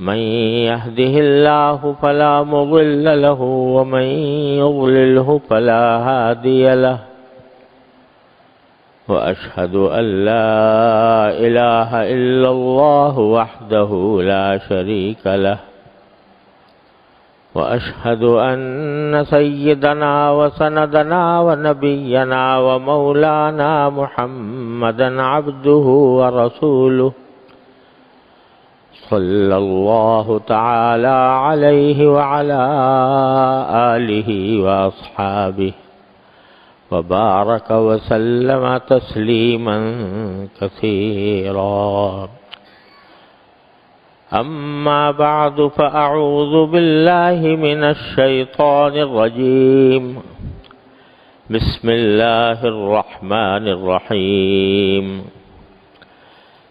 من يهده الله فلا مضل له ومن يضلله فلا هادي له. وأشهد أن لا إله إلا الله وحده لا شريك له. وأشهد أن سيدنا وسندنا ونبينا ومولانا محمدا عبده ورسوله. صلى الله تعالى عليه وعلى آله وأصحابه وبارك وسلم تسليما كثيرا. أما بعد فأعوذ بالله من الشيطان الرجيم. بسم الله الرحمن الرحيم.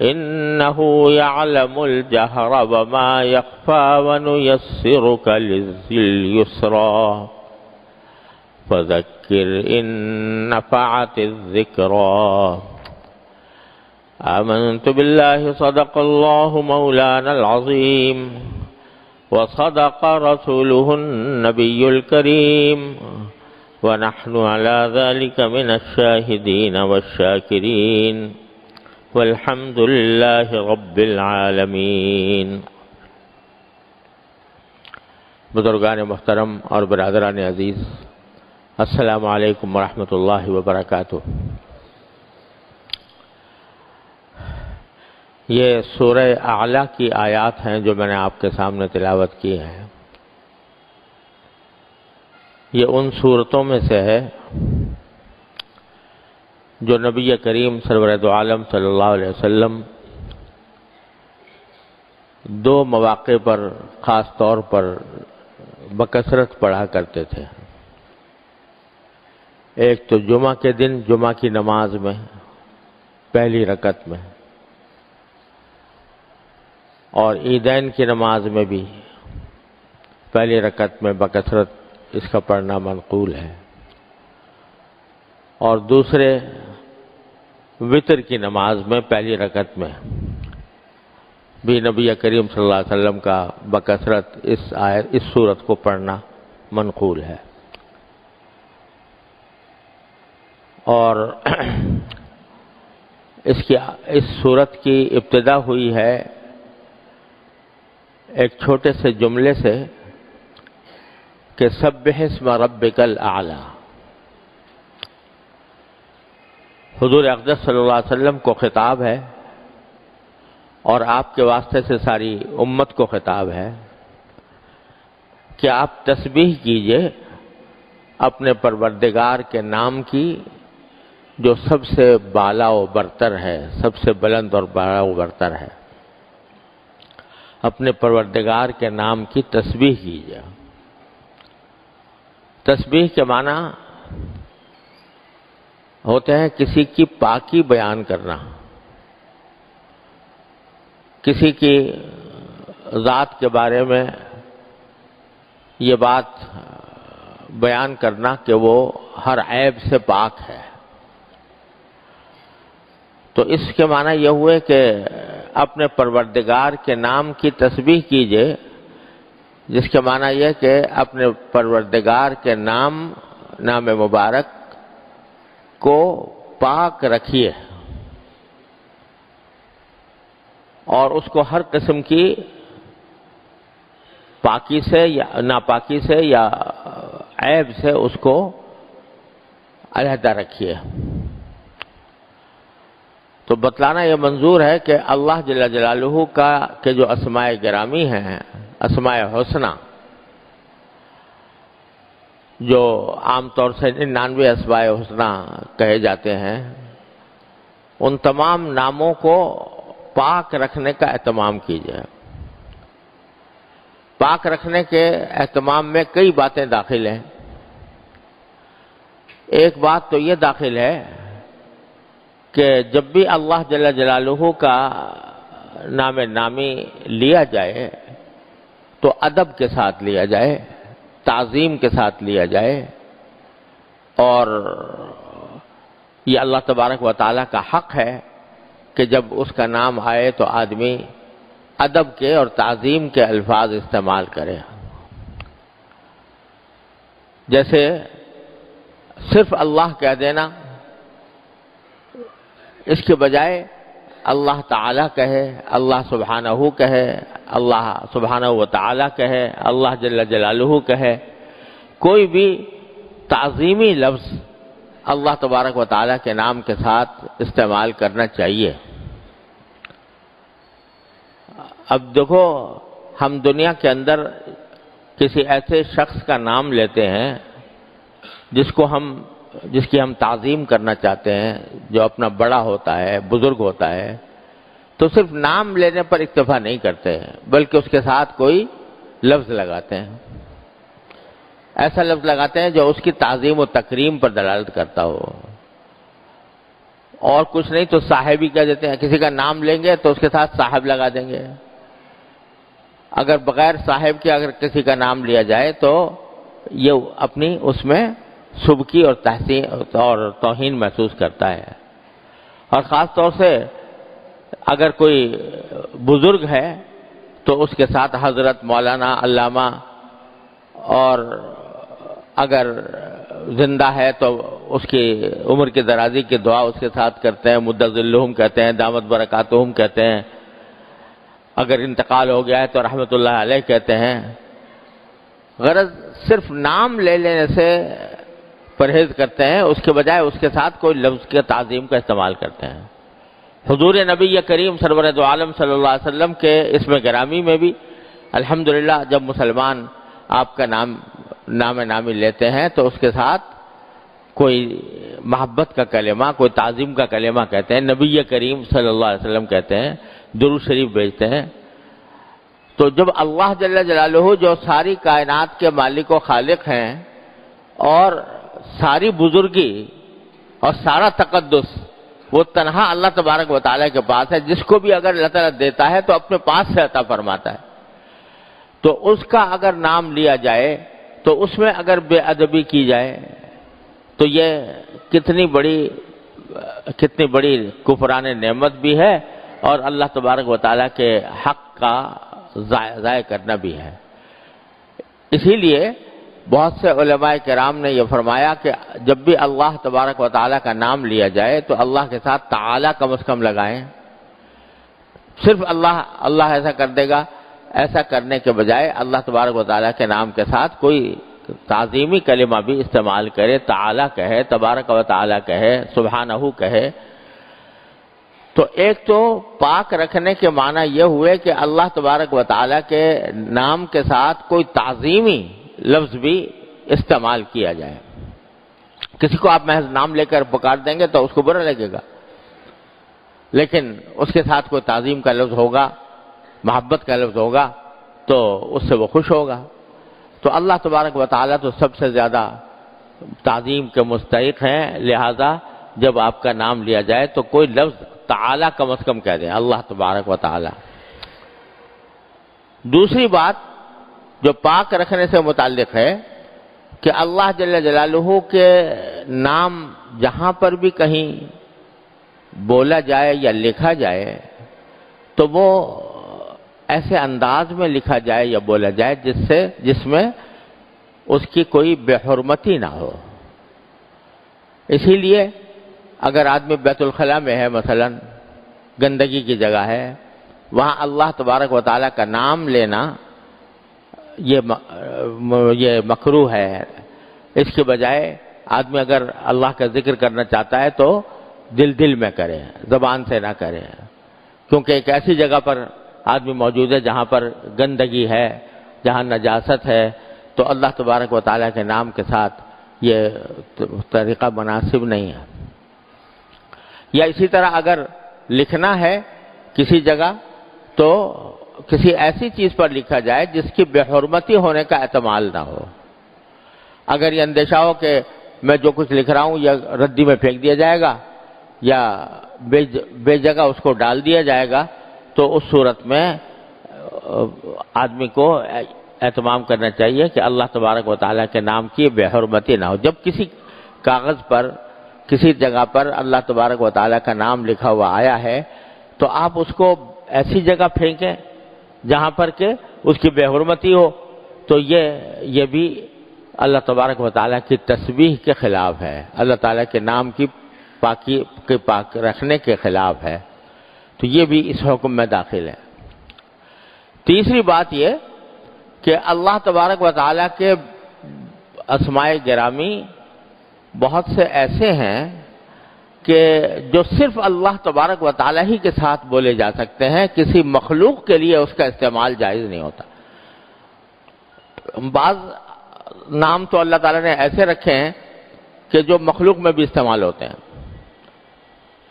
إنه يعلم الجهر وما يخفى ونيسرك لليسرى فذكر إن نفعت الذكرى. آمنت بالله صدق الله مولانا العظيم. وصدق رسوله النبي الكريم. ونحن على ذلك من الشاهدين والشاكرين. والحمد لله رب العالمین بزرگان محترم اور برادران عزیز، السلام علیکم ورحمۃ اللہ وبرکاتہ. یہ سورہ اعلیٰ کی آیات ہیں جو میں نے آپ کے سامنے تلاوت کی ہیں۔ یہ ان صورتوں میں سے ہے جو نبی کریم سرورت عالم صلی اللہ علیہ وسلم دو مواقع پر خاص طور پر بکثرت پڑھا کرتے تھے۔ ایک تو جمعہ کے دن، جمعہ کی نماز میں، پہلی رکت میں، اور عیدین کی نماز میں بھی پہلی رکت میں بکثرت اس کا پڑھنا منقول ہے۔ اور دوسرے وطر کی نماز میں پہلی رکت میں بھی نبی کریم صلی اللہ علیہ وسلم کا بکثرت اس آیت، اس صورت کو پڑھنا منقول ہے۔ اور اس کی، اس صورت کی ابتدا ہوئی ہے ایک چھوٹے سے جملے سے کہ سب اسم ربک اعلیٰ۔ حضور اقدس صلی اللہ علیہ وسلم کو خطاب ہے اور آپ کے واسطے سے ساری امت کو خطاب ہے کہ آپ تسبیح کیجیے اپنے پروردگار کے نام کی جو سب سے بالا و برتر ہے، سب سے بلند اور بالا و برتر ہے۔ اپنے پروردگار کے نام کی تسبیح کیجیے۔ تسبیح کے معنی ہوتے ہیں کسی کی پاکی بیان کرنا، کسی کی ذات کے بارے میں یہ بات بیان کرنا کہ وہ ہر عیب سے پاک ہے۔ تو اس کے معنی یہ ہوئے کہ اپنے پروردگار کے نام کی تسبیح کیجیے، جس کے معنی یہ کہ اپنے پروردگار کے نام نام مبارک کو پاک رکھیے اور اس کو ہر قسم کی پاکی سے یا ناپاکی سے یا عیب سے اس کو علیحدہ رکھیے۔ تو بتلانا یہ منظور ہے کہ اللہ جل جلالہ کا کہ جو اسماء گرامی ہیں، اسماء حسنہ جو عام طور سے ننانوے اسماء حسنہ کہے جاتے ہیں، ان تمام ناموں کو پاک رکھنے کا اہتمام کیجیے پاک رکھنے کے اہتمام میں کئی باتیں داخل ہیں۔ ایک بات تو یہ داخل ہے کہ جب بھی اللہ جل جلالہ کا نام نامی لیا جائے تو ادب کے ساتھ لیا جائے۔ تعظیم کے ساتھ لیا جائے اور یہ اللہ تبارک و تعالیٰ کا حق ہے کہ جب اس کا نام آئے تو آدمی ادب کے اور تعظیم کے الفاظ استعمال کرے۔ جیسے صرف اللہ کہہ دینا، اس کے بجائے اللہ تعالیٰ کہے، اللہ سبحانہ کہے، اللہ سبحانہ و تعالیٰ کہے، اللہ جل جلالہ کہے۔ کوئی بھی تعظیمی لفظ اللہ تبارک و تعالیٰ کے نام کے ساتھ استعمال کرنا چاہیے۔ اب دیکھو، ہم دنیا کے اندر کسی ایسے شخص کا نام لیتے ہیں جس کو ہم جس کی ہم تعظیم کرنا چاہتے ہیں، جو اپنا بڑا ہوتا ہے، بزرگ ہوتا ہے، تو صرف نام لینے پر اکتفا نہیں کرتے ہیں، بلکہ اس کے ساتھ کوئی لفظ لگاتے ہیں۔ ایسا لفظ لگاتے ہیں جو اس کی تعظیم و تکریم پر دلالت کرتا ہو۔ اور کچھ نہیں تو صاحب ہی کہہ دیتے ہیں، کسی کا نام لیں گے تو اس کے ساتھ صاحب لگا دیں گے۔ اگر بغیر صاحب کے اگر کسی کا نام لیا جائے تو یہ اپنی اس میں سبکی اور تحسین اور توہین محسوس کرتا ہے۔ اور خاص طور سے اگر کوئی بزرگ ہے تو اس کے ساتھ حضرت مولانا علامہ اور اگر زندہ ہے تو اس کی عمر کی درازی کی دعا اس کے ساتھ کرتے ہیں مدضلہم کہتے ہیں دامت برکاتہم کہتے ہیں۔ اگر انتقال ہو گیا ہے تو رحمت اللہ علیہ کہتے ہیں۔ غرض صرف نام لے لینے سے پرہیز کرتے ہیں، اس کے بجائے اس کے ساتھ کوئی لفظ کے تعظیم کا استعمال کرتے ہیں۔ حضور نبی کریم سرورت عالم صلی اللہ علیہ وسلم کے اس میں گرامی میں بھی الحمدللہ جب مسلمان آپ کا نام نام نامی لیتے ہیں تو اس کے ساتھ کوئی محبت کا کلمہ، کوئی تعظیم کا کلمہ کہتے ہیں۔ نبی کریم صلی اللہ علیہ وسلم کہتے ہیں، درو شریف بیچتے ہیں۔ تو جب اللہ جل جلالہ جو ساری کائنات کے مالک و خالق ہیں اور ساری بزرگی اور سارا تقدس وہ تنہا اللہ تبارک و تعالیٰ کے پاس ہے، جس کو بھی اگر اللہ تعالیٰ دیتا ہے تو اپنے پاس سے عطا فرماتا ہے۔ تو اس کا اگر نام لیا جائے، تو اس میں اگر بے ادبی کی جائے، تو یہ کتنی بڑی کتنی بڑی کفران نعمت بھی ہے اور اللہ تبارک و تعالیٰ کے حق کا ضائع کرنا بھی ہے۔ اسی لیے بہت سے علماء کرام نے یہ فرمایا کہ جب بھی اللہ تبارک و تعالیٰ کا نام لیا جائے تو اللہ کے ساتھ تعالی کم از کم لگائیں۔ صرف اللہ اللہ ایسا کر دے گا، ایسا کرنے کے بجائے اللہ تبارک و تعالیٰ کے نام کے ساتھ کوئی تعظیمی کلمہ بھی استعمال کرے، تعالیٰ کہے، تبارک و تعالیٰ کہے، سبحانہ کہے۔ تو ایک تو پاک رکھنے کے معنی یہ ہوئے کہ اللہ تبارک و تعالیٰ کے نام کے ساتھ کوئی تعظیمی لفظ بھی استعمال کیا جائے۔ کسی کو آپ محض نام لے کر پکار دیں گے تو اس کو برا لگے گا۔ لیکن اس کے ساتھ کوئی تعظیم کا لفظ ہوگا، محبت کا لفظ ہوگا، تو اس سے وہ خوش ہوگا۔ تو اللہ تبارک و تعالیٰ تو سب سے زیادہ تعظیم کے مستحق ہیں۔ لہذا جب آپ کا نام لیا جائے تو کوئی لفظ تعالیٰ کم از کم کہہ دیں۔ اللہ تبارک و تعالیٰ۔ دوسری بات جو پاک رکھنے سے متعلق ہے کہ اللہ جل جلالہ کے نام جہاں پر بھی کہیں بولا جائے یا لکھا جائے تو وہ ایسے انداز میں لکھا جائے یا بولا جائے جس سے جس میں اس کی کوئی بے حرمتی نہ ہو۔ اسی لیے اگر آدمی بیت الخلاء میں ہے، مثلا گندگی کی جگہ ہے، وہاں اللہ تبارک و تعالیٰ کا نام لینا یہ مکرو ہے۔ اس کے بجائے آدمی اگر اللہ کا ذکر کرنا چاہتا ہے تو دل دل میں کرے، زبان سے نہ کرے۔ کیونکہ ایک ایسی جگہ پر آدمی موجود ہے جہاں پر گندگی ہے، جہاں نجاست ہے۔ تو اللہ تبارک و تعالیٰ کے نام کے ساتھ یہ طریقہ مناسب نہیں ہے۔ یا اسی طرح اگر لکھنا ہے کسی جگہ تو کسی ایسی چیز پر لکھا جائے جس کی بے حرمتی ہونے کا اعتمال نہ ہو۔ اگر یہ اندیشہ ہو کہ میں جو کچھ لکھ رہا ہوں یا ردی میں پھینک دیا جائے گا یا بے جگہ اس کو ڈال دیا جائے گا، تو اس صورت میں آدمی کو اہتمام کرنا چاہیے کہ اللہ تبارک و تعالیٰ کے نام کی بے حرمتی نہ ہو۔ جب کسی کاغذ پر، کسی جگہ پر اللہ تبارک و تعالیٰ کا نام لکھا ہوا آیا ہے، تو آپ اس کو ایسی جگہ پھینکیں جہاں پر کہ اس کی بے حرمتی ہو، تو یہ یہ بھی اللہ تبارک و تعالیٰ کی تسبیح کے خلاف ہے۔ اللہ تعالیٰ کے نام کی پاکی کے پاک رکھنے کے خلاف ہے۔ تو یہ بھی اس حکم میں داخل ہے۔ تیسری بات یہ کہ اللہ تبارک و تعالیٰ کے اسماء گرامی بہت سے ایسے ہیں کہ جو صرف اللہ تبارک و تعالیٰ ہی کے ساتھ بولے جا سکتے ہیں، کسی مخلوق کے لیے اس کا استعمال جائز نہیں ہوتا۔ بعض نام تو اللہ تعالیٰ نے ایسے رکھے ہیں کہ جو مخلوق میں بھی استعمال ہوتے ہیں۔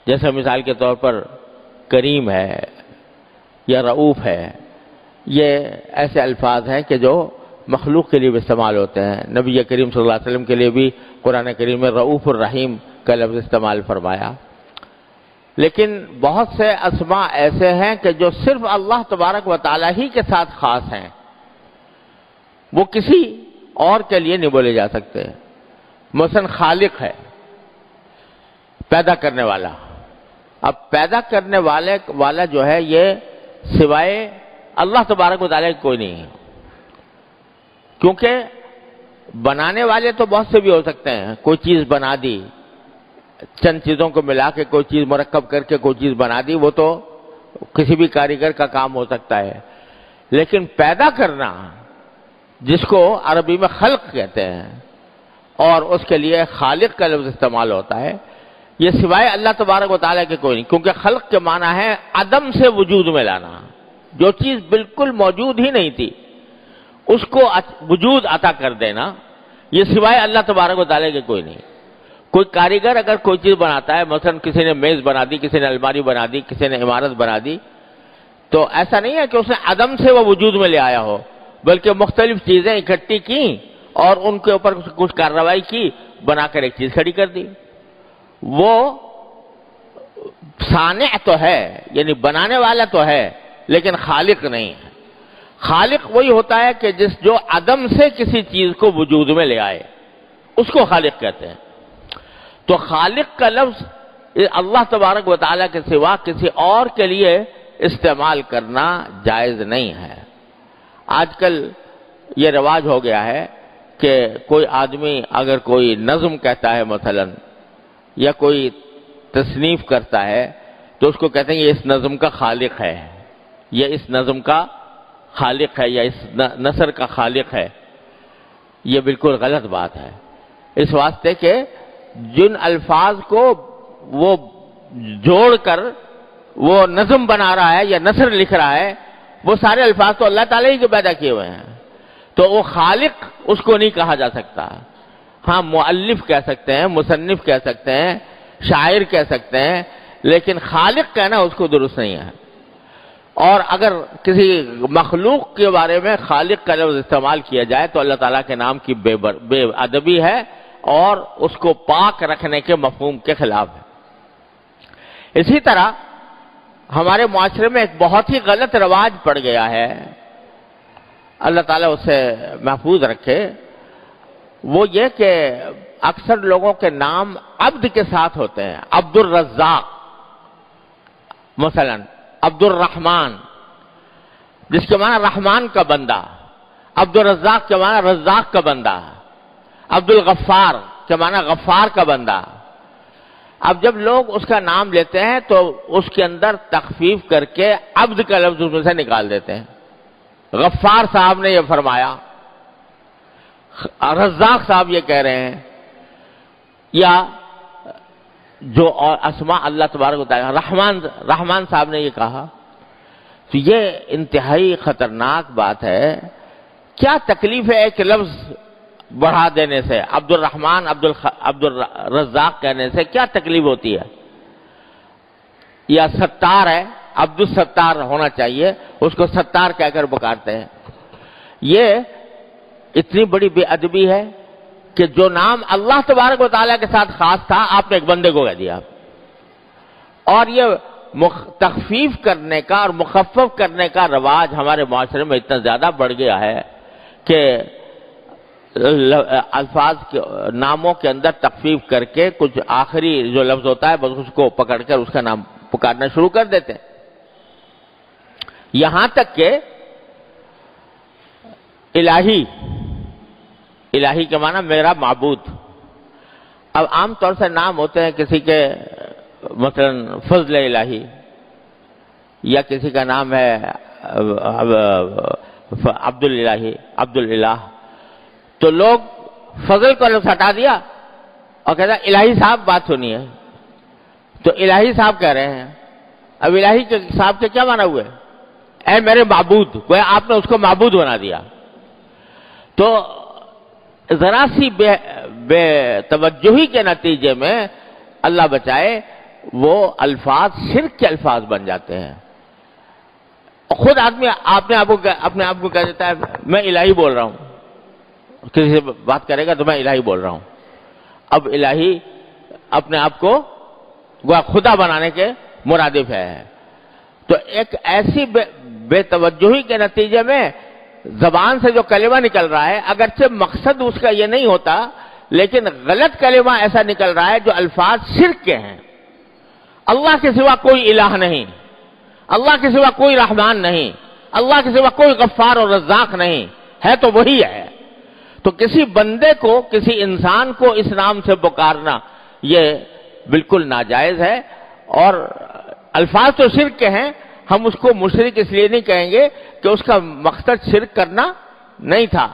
جیسے مثال کے طور پر کریم ہے یا رعوف ہے، یہ ایسے الفاظ ہیں کہ جو مخلوق کے لیے بھی استعمال ہوتے ہیں۔ نبی کریم صلی اللہ علیہ وسلم کے لیے بھی قرآن کریم میں رعوف الرحیم کا لفظ استعمال فرمایا۔ لیکن بہت سے اسماء ایسے ہیں کہ جو صرف اللہ تبارک و تعالیٰ ہی کے ساتھ خاص ہیں۔ وہ کسی اور کے لیے نہیں بولے جا سکتے۔ مثلا خالق ہے، پیدا کرنے والا۔ اب پیدا کرنے والے، والا جو ہے، یہ سوائے اللہ تبارک و تعالیٰ کوئی نہیں ہے۔ کیونکہ بنانے والے تو بہت سے بھی ہو سکتے ہیں۔ کوئی چیز بنا دی چند چیزوں کو ملا کے کوئی چیز مرکب کر کے کوئی چیز بنا دی، وہ تو کسی بھی کاریگر کا کام ہو سکتا ہے۔ لیکن پیدا کرنا، جس کو عربی میں خلق کہتے ہیں، اور اس کے لیے خالق کا لفظ استعمال ہوتا ہے، یہ سوائے اللہ تبارک و تعالیٰ کے کوئی نہیں، کیونکہ خلق کے معنی ہے عدم سے وجود میں لانا۔ جو چیز بالکل موجود ہی نہیں تھی، اس کو وجود عطا کر دینا، یہ سوائے اللہ تبارک و تعالیٰ کے کوئی نہیں۔ کوئی کاریگر اگر کوئی چیز بناتا ہے، مثلا کسی نے میز بنا دی، کسی نے الماری بنا دی، کسی نے عمارت بنا دی، تو ایسا نہیں ہے کہ اس نے عدم سے وہ وجود میں لے آیا ہو، بلکہ مختلف چیزیں اکٹھی کی اور ان کے اوپر کچھ کارروائی کی، بنا کر ایک چیز کھڑی کر دی۔ وہ سانع تو ہے یعنی بنانے والا تو ہے، لیکن خالق نہیں ہے۔ خالق وہی ہوتا ہے کہ جس جو عدم سے کسی چیز کو وجود میں لے آئے، اس کو خالق کہتے ہیں۔ تو خالق کا لفظ اللہ تبارک و تعالیٰ کے سوا کسی اور کے لیے استعمال کرنا جائز نہیں ہے۔ آج کل یہ رواج ہو گیا ہے کہ کوئی آدمی اگر کوئی نظم کہتا ہے مثلا یا کوئی تصنیف کرتا ہے تو اس کو کہتے ہیں یہ اس نظم کا خالق ہے۔ یہ اس نظم کا خالق ہے یا اس نثر کا خالق ہے۔ یہ بالکل غلط بات ہے۔ اس واسطے کہ جن الفاظ کو وہ جوڑ کر وہ نظم بنا رہا ہے یا نثر لکھ رہا ہے وہ سارے الفاظ تو اللہ تعالیٰ ہی کے پیدا کیے ہوئے ہیں۔ تو وہ خالق اس کو نہیں کہا جا سکتا۔ ہاں معلف کہہ سکتے ہیں مصنف کہہ سکتے ہیں شاعر کہہ سکتے ہیں لیکن خالق کہنا اس کو درست نہیں ہے۔ اور اگر کسی مخلوق کے بارے میں خالق کا لفظ استعمال کیا جائے تو اللہ تعالیٰ کے نام کی بے, بے ادبی ہے۔ اور اس کو پاک رکھنے کے مفہوم کے خلاف ہے۔ اسی طرح ہمارے معاشرے میں ایک بہت ہی غلط رواج پڑ گیا ہے۔ اللہ تعالیٰ اسے محفوظ رکھے۔ وہ یہ کہ اکثر لوگوں کے نام عبد کے ساتھ ہوتے ہیں۔ عبد الرزاق مثلا عبد الرحمان جس کے معنی رحمان کا بندہ عبد الرزاق کے معنی رزاق کا بندہ۔ عبد الغفار کے معنی غفار کا بندہ؟ اب جب لوگ اس کا نام لیتے ہیں تو اس کے اندر تخفیف کر کے عبد کا لفظ اس میں سے نکال دیتے ہیں۔ غفار صاحب نے یہ فرمایا۔ رزاق صاحب یہ کہہ رہے ہیں۔ یا جو اور اسما اللہ تبارک تعالیٰ، رحمان رحمان صاحب نے یہ کہا۔ تو یہ انتہائی خطرناک بات ہے۔ کیا تکلیف ہے ایک لفظ بڑھا دینے سے عبد الرحمان عبد عبد الرزاق کہنے سے کیا تکلیف ہوتی ہے؟ یا ستار ہے عبد الستار ہونا چاہیے، اس کو ستار کہہ کر پکارتے ہیں۔ یہ اتنی بڑی بے ادبی ہے کہ جو نام اللہ تبارک و تعالیٰ کے ساتھ خاص تھا، آپ نے ایک بندے کو کہہ دیا۔ اور یہ تخفیف کرنے کا اور مخفف کرنے کا رواج ہمارے معاشرے میں اتنا زیادہ بڑھ گیا ہے کہ الفاظ کے ناموں کے اندر تخفیف کر کے کچھ آخری جو لفظ ہوتا ہے، بس اس کو پکڑ کر اس کا نام پکارنا شروع کر دیتے ہیں۔ یہاں تک کہ الہی الہی کے معنی میرا معبود۔ اب عام طور سے نام ہوتے ہیں کسی کے، مثلا فضل الہی، یا کسی کا نام ہے عبد الہی عبد الہ تو لوگ فضل کو لفظ ہٹا دیا اور کہتا الہی صاحب، بات سنی ہے تو الہی صاحب کہہ رہے ہیں، اب الہی کے صاحب کے کیا مانا ہوئے؟ اے میرے معبود کوئی آپ نے اس کو معبود بنا دیا۔ تو ذرا سی بے بے توجہی کے نتیجے میں اللہ بچائے، وہ الفاظ، شرک کے الفاظ بن جاتے ہیں۔ خود آدمی آپ نے آپ کو اپنے آپ کو کہہ دیتا ہے، میں الہی بول رہا ہوں۔ کسی سے بات کرے گا تو میں الہی بول رہا ہوں۔ اب الہی اپنے آپ کو خدا بنانے کے مرادف ہے۔ تو ایک ایسی بے توجہی کے نتیجے میں زبان سے جو کلمہ نکل رہا ہے، اگرچہ مقصد اس کا یہ نہیں ہوتا، لیکن غلط کلمہ ایسا نکل رہا ہے جو الفاظ شرک کے ہیں۔ اللہ کے سوا کوئی الہ نہیں۔ اللہ کے سوا کوئی رحمان نہیں۔ اللہ کے سوا کوئی غفار اور رزاق نہیں۔ ہے تو وہی ہے۔ تو کسی بندے کو، کسی انسان کو اس نام سے پکارنا یہ بالکل ناجائز ہے اور الفاظ تو شرک کے ہیں، ہم اس کو مشرق اس لیے نہیں کہیں گے کہ اس کا مقصد شرک کرنا نہیں تھا۔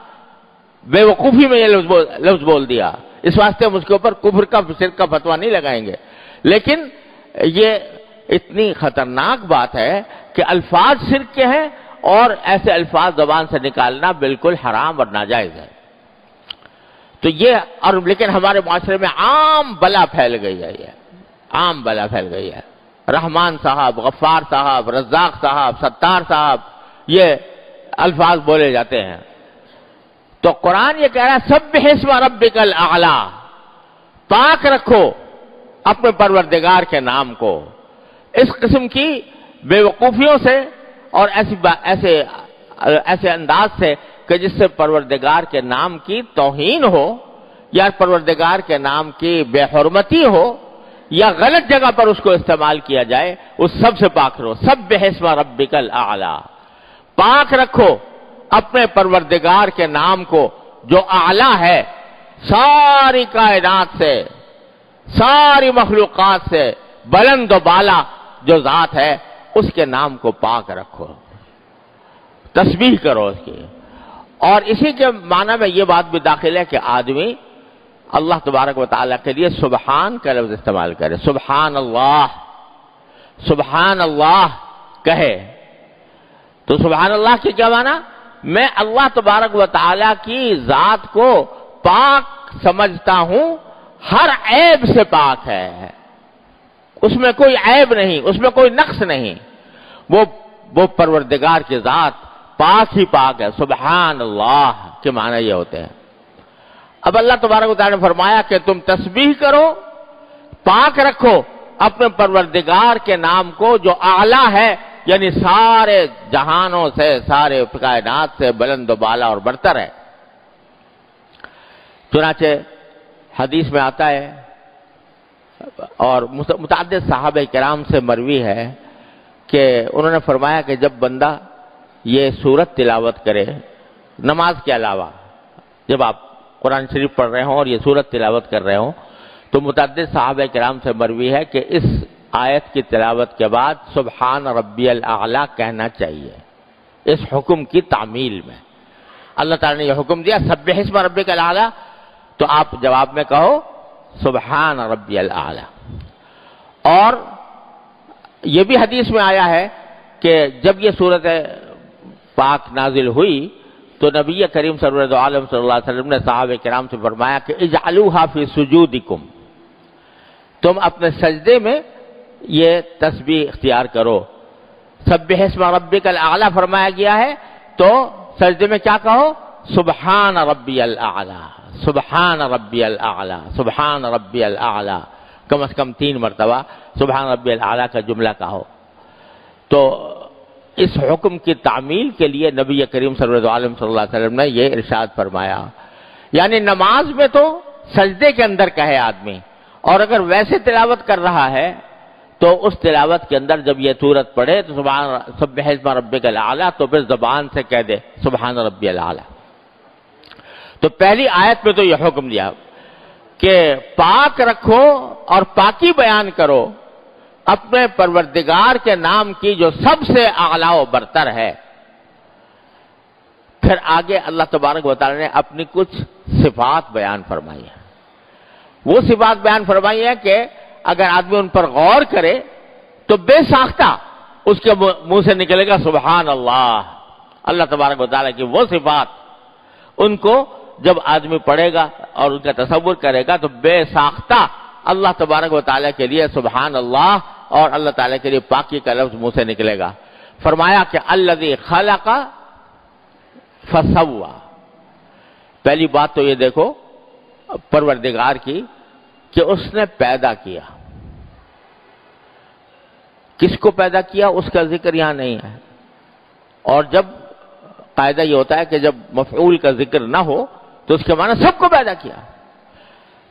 بے وقوفی میں یہ لفظ بول دیا۔ اس واسطے ہم اس کے اوپر کفر کا، شرک کا فتوا نہیں لگائیں گے۔ لیکن یہ اتنی خطرناک بات ہے کہ الفاظ شرک کے ہیں اور ایسے الفاظ زبان سے نکالنا بالکل حرام اور ناجائز ہے۔ تو یہ اور لیکن ہمارے معاشرے میں عام بلا پھیل گئی ہے یہ۔ عام بلا پھیل گئی ہے۔ رحمان صاحب، غفار صاحب، رزاق صاحب، ستار صاحب، یہ الفاظ بولے جاتے ہیں۔ تو قرآن یہ کہہ رہا ہے سب حسم رب کل پاک رکھو اپنے پروردگار کے نام کو۔ اس قسم کی بے وقوفیوں سے اور ایسی ایسے ایسے انداز سے کہ جس سے پروردگار کے نام کی توہین ہو یا پروردگار کے نام کی بے حرمتی ہو یا غلط جگہ پر اس کو استعمال کیا جائے، اس سب سے پاک رہو۔ سب بحسم ربکل اعلی پاک رکھو اپنے پروردگار کے نام کو جو اعلی ہے۔ ساری کائنات سے، ساری مخلوقات سے بلند و بالا جو ذات ہے، اس کے نام کو پاک رکھو۔ تسبیح کرو اس کی۔ اور اسی کے معنی میں یہ بات بھی داخل ہے کہ آدمی اللہ تبارک و تعالیٰ کے لیے سبحان کا لفظ استعمال کرے۔ سبحان اللہ سبحان اللہ کہے۔ تو سبحان اللہ کی کیا مانا میں اللہ تبارک و تعالیٰ کی ذات کو پاک سمجھتا ہوں، ہر عیب سے پاک ہے۔ اس میں کوئی عیب نہیں، اس میں کوئی نقص نہیں۔ وہ وہ پروردگار کی ذات پاک ہی پاک ہے۔ سبحان اللہ، کے معنی یہ ہوتے ہیں۔ اب اللہ تبارک و تعالیٰ نے فرمایا کہ تم تسبیح کرو، پاک رکھو اپنے پروردگار کے نام کو جو اعلی ہے یعنی سارے جہانوں سے، سارے کائنات سے بلند و بالا اور برتر ہے۔ چنانچہ حدیث میں آتا ہے، اور متعدد صحابہ کرام سے مروی ہے کہ انہوں نے فرمایا کہ جب بندہ یہ صورت تلاوت کرے، نماز کے علاوہ، جب آپ قرآن شریف پڑھ رہے ہوں اور یہ صورت تلاوت کر رہے ہوں، تو متعدد صحابہ کرام سے مروی ہے کہ اس آیت کی تلاوت کے بعد سبحان ربی الاعلیٰ کہنا چاہیے، اس حکم کی تعمیل میں۔ اللہ تعالیٰ نے یہ حکم دیا سب حسم ربی کا تو آپ جواب میں کہو، سبحان ربی الاعلیٰ اور یہ بھی حدیث میں آیا ہے کہ جب یہ صورت پاک نازل ہوئی تو نبی کریم صلی اللہ علیہ وسلم نے صحابہ کرام سے فرمایا کہ اجعلوها فی سجودکم، تم اپنے سجدے میں یہ تسبیح اختیار کرو۔ سبح اسم ربک الاعلی فرمایا گیا ہے، تو سجدے میں کیا کہو؟ سبحان ربی الاعلی، سبحان ربی الاعلی، سبحان ربی الاعلی، کم از کم تین مرتبہ سبحان ربی الاعلی کا جملہ کہو۔ تو اس حکم کی تعمیل کے لیے نبی کریم صلی اللہ علیہ وسلم نے یہ ارشاد فرمایا۔ یعنی نماز میں تو سجدے کے اندر کہے آدمی، اور اگر ویسے تلاوت کر رہا ہے، تو اس تلاوت کے اندر جب یہ صورت پڑھے تو سبحان سب حزب رب العلیٰ تو پھر زبان سے کہہ دے، سبحان ربی العلیٰ تو پہلی آیت میں تو یہ حکم دیا کہ پاک رکھو اور پاکی بیان کرو۔ اپنے پروردگار کے نام کی جو سب سے اعلیٰ و برتر ہے۔ پھر آگے اللہ تبارک وطالعہ نے اپنی کچھ صفات بیان فرمائی ہے وہ صفات بیان فرمائی ہے کہ اگر آدمی ان پر غور کرے تو بے ساختہ اس کے منہ سے نکلے گا سبحان اللہ۔ اللہ تبارک و تعالیٰ کی وہ صفات ان کو جب آدمی پڑھے گا اور ان کا تصور کرے گا تو بے ساختہ اللہ تبارک و تعالیٰ کے لیے سبحان اللہ اور اللہ تعالیٰ کے لیے پاکی کا لفظ منہ سے نکلے گا۔ فرمایا کہ اللہ خالہ کا فسوا۔ پہلی بات تو یہ دیکھو، پروردگار کی کہ اس نے پیدا کیا۔ کس کو پیدا کیا؟ اس کا ذکر یہاں نہیں ہے۔ اور جب قاعدہ یہ ہوتا ہے کہ جب مفعول کا ذکر نہ ہو، تو اس کے معنی سب کو پیدا کیا۔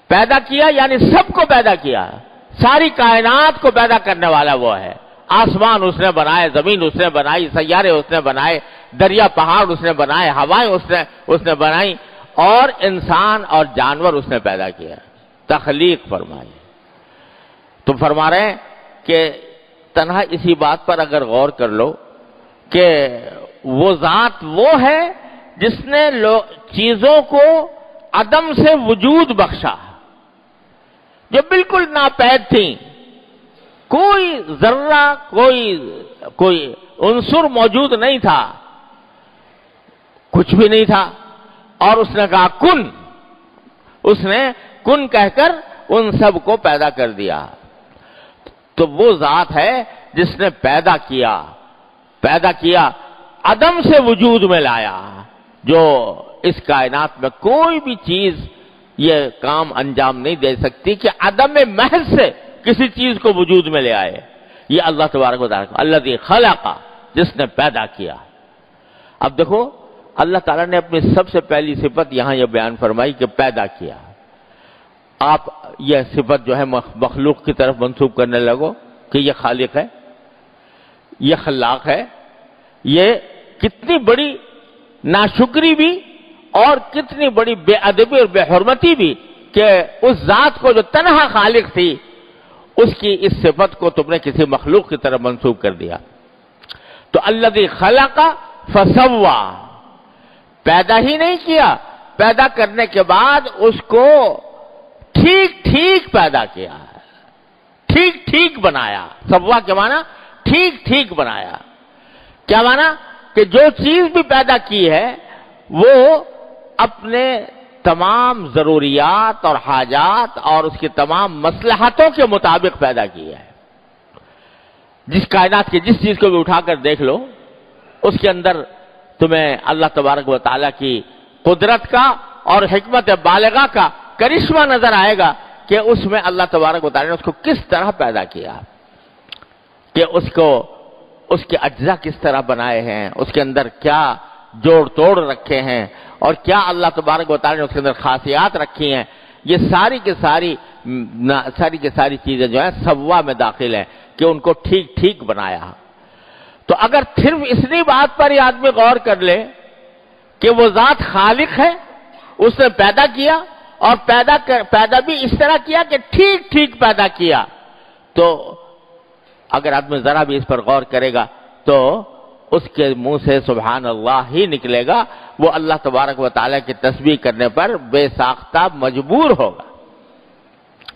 پیدا کیا یعنی سب کو پیدا کیا۔ ساری کائنات کو پیدا کرنے والا وہ ہے۔ آسمان اس نے بنائے، زمین اس نے بنائی، سیارے اس نے بنائے، دریا، پہاڑ اس نے بنائے، ہوائیں اس نے اس نے بنائی۔ اور انسان اور جانور اس نے پیدا کیا۔ تخلیق فرمائی۔ تم فرما رہے ہیں کہ تنہا اسی بات پر اگر غور کر لو کہ وہ ذات وہ ہے جس نے چیزوں کو عدم سے وجود بخشا۔ جو بالکل ناپید تھیں۔ کوئی ذرہ، کوئی کوئی عنصر موجود نہیں تھا۔ کچھ بھی نہیں تھا۔ اور اس نے کہا، کن۔ اس نے کن کہہ کر ان سب کو پیدا کر دیا۔ تو وہ ذات ہے جس نے پیدا کیا۔ پیدا کیا، عدم سے وجود میں لایا۔ جو اس کائنات میں کوئی بھی چیز یہ کام انجام نہیں دے سکتی کہ عدم محض سے کسی چیز کو وجود میں لے آئے۔ یہ اللہ تبارک و تعالیٰ اللہ خلقہ جس نے پیدا کیا۔ اب دیکھو، اللہ تعالیٰ نے اپنی سب سے پہلی صفت یہاں یہ بیان فرمائی کہ پیدا کیا۔ آپ یہ صفت جو ہے مخلوق کی طرف منسوخ کرنے لگو کہ یہ خالق ہے، یہ خلاق ہے، یہ کتنی بڑی ناشکری بھی اور کتنی بڑی بے ادبی اور بے حرمتی بھی کہ اس ذات کو جو تنہا خالق تھی، اس کی اس صفت کو تم نے کسی مخلوق کی طرف منسوخ کر دیا۔ تو اللہ خلا کا فسوا، پیدا ہی نہیں کیا، پیدا کرنے کے بعد اس کو ٹھیک ٹھیک پیدا کیا، ٹھیک ٹھیک بنایا۔ سوا کے معنی ٹھیک ٹھیک بنایا۔ کیا مانا کہ جو چیز بھی پیدا کی ہے، وہ اپنے تمام ضروریات اور حاجات اور اس کی تمام مسلحتوں کے مطابق پیدا کی ہے۔ جس کائنات کی جس چیز کو بھی اٹھا کر دیکھ لو، اس کے اندر تمہیں اللہ تبارک و تعالیٰ کی قدرت کا اور حکمت بالغا کا کرشمہ نظر آئے گا کہ اس میں اللہ تبارک و تعالیٰ نے اس کو کس طرح پیدا کیا۔ کہ اس کو، اس کے اجزاء کس طرح بنائے ہیں، اس کے اندر کیا جوڑ توڑ رکھے ہیں اور کیا اللہ تبارک و تعالیٰ نے اس کے اندر خاصیات رکھی ہیں؟ یہ ساری کے ساری ساری کی ساری چیزیں جو ہیں سوا میں داخل ہیں کہ ان کو ٹھیک ٹھیک بنایا۔ تو اگر صرف اتنی بات پر یہ آدمی غور کر لے کہ وہ ذات خالق ہے، اس نے پیدا کیا اور پیدا کر پیدا بھی اس طرح کیا کہ ٹھیک ٹھیک پیدا کیا، تو اگر آدمی ذرا بھی اس پر غور کرے گا تو اس کے منہ سے سبحان اللہ ہی نکلے گا، وہ اللہ تبارک و تعالیٰ کی تسبیح کرنے پر بے ساختہ مجبور ہوگا۔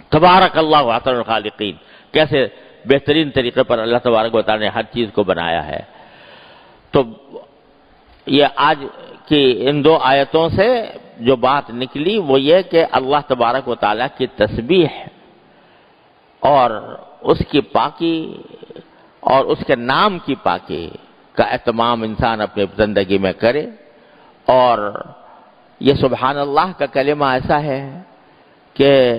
تبارک اللہ الخالقین۔ کیسے بہترین طریقے پر اللہ تبارک و تعالیٰ نے ہر چیز کو بنایا ہے۔ تو یہ آج کی ان دو آیتوں سے جو بات نکلی وہ یہ کہ اللہ تبارک و تعالیٰ کی تسبیح اور اس کی پاکی اور اس کے نام کی پاکی کا اہتمام انسان اپنی زندگی میں کرے اور یہ سبحان اللہ کا کلمہ ایسا ہے کہ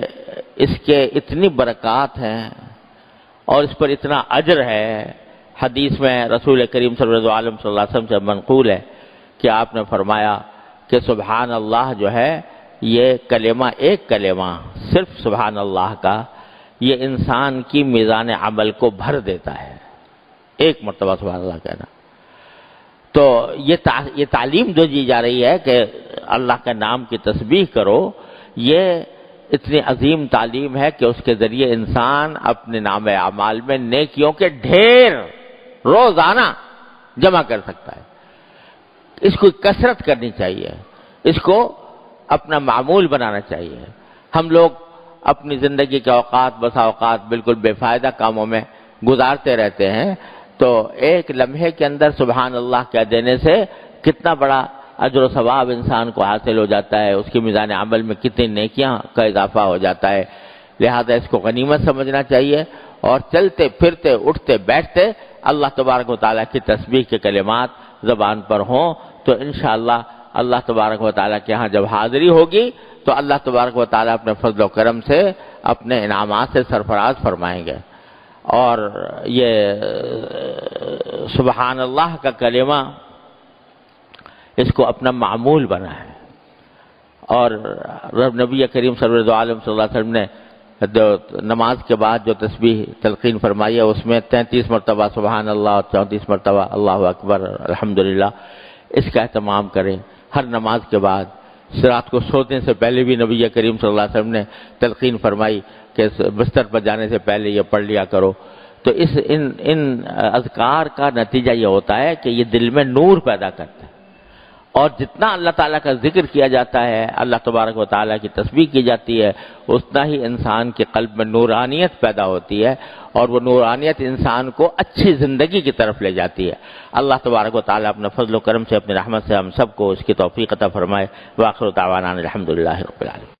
اس کے اتنی برکات ہیں اور اس پر اتنا اجر ہے۔ حدیث میں رسول کریم صلی اللہ علیہ وسلم سے منقول ہے کہ آپ نے فرمایا کہ سبحان اللہ جو ہے، یہ کلمہ ایک کلمہ صرف سبحان اللہ کا، یہ انسان کی میزان عمل کو بھر دیتا ہے۔ ایک مرتبہ سبحان اللہ کہنا۔ تو یہ تعلیم جو دی جا رہی ہے کہ اللہ کے نام کی تسبیح کرو، یہ اتنی عظیم تعلیم ہے کہ اس کے ذریعے انسان اپنے نام اعمال میں نیکیوں کے ڈھیر روزانہ جمع کر سکتا ہے۔ اس کو کثرت کرنی چاہیے، اس کو اپنا معمول بنانا چاہیے۔ ہم لوگ اپنی زندگی کے اوقات، بسا اوقات بالکل بے فائدہ کاموں میں گزارتے رہتے ہیں۔ تو ایک لمحے کے اندر سبحان اللہ کہہ دینے سے کتنا بڑا اجر و ثواب انسان کو حاصل ہو جاتا ہے، اس کی میزان عمل میں کتنی نیکیاں کا اضافہ ہو جاتا ہے۔ لہذا اس کو غنیمت سمجھنا چاہیے اور چلتے پھرتے، اٹھتے، بیٹھتے اللہ تبارک و تعالیٰ کی تسبیح کے کلمات زبان پر ہوں تو انشاءاللہ اللہ تبارک و تعالیٰ کے ہاں جب حاضری ہوگی تو اللہ تبارک و تعالیٰ اپنے فضل و کرم سے، اپنے انعامات سے سرفراز فرمائیں گے۔ اور یہ، سبحان اللہ کا کلمہ اس کو اپنا معمول بنا ہے۔ اور رب نبی کریم صلی اللہ علیہ وسلم نے نماز کے بعد جو تسبیح تلقین فرمائی ہے، اس میں تینتیس مرتبہ سبحان اللہ اور چونتیس مرتبہ اللہ اکبر، الحمدللہ، اس کا اہتمام کریں۔ ہر نماز کے بعد رات کو سونے سے پہلے بھی نبی کریم صلی اللہ علیہ وسلم نے تلقین فرمائی۔ کہ بستر پر جانے سے پہلے یہ پڑھ لیا کرو۔ تو اس، ان ان اذکار کا نتیجہ یہ ہوتا ہے کہ یہ دل میں نور پیدا کرتا ہے۔ اور جتنا اللہ تعالیٰ کا ذکر کیا جاتا ہے، اللہ تبارک و تعالیٰ کی تصویر کی جاتی ہے، اتنا ہی انسان کے قلب میں نورانیت پیدا ہوتی ہے اور وہ نورانیت انسان کو اچھی زندگی کی طرف لے جاتی ہے۔ اللہ تبارک و تعالیٰ اپنے فضل و کرم سے، اپنی رحمت سے ہم سب کو اس کی توفیق عطا فرمائے۔ واخر تعوانان الحمد للہ رب العالمین۔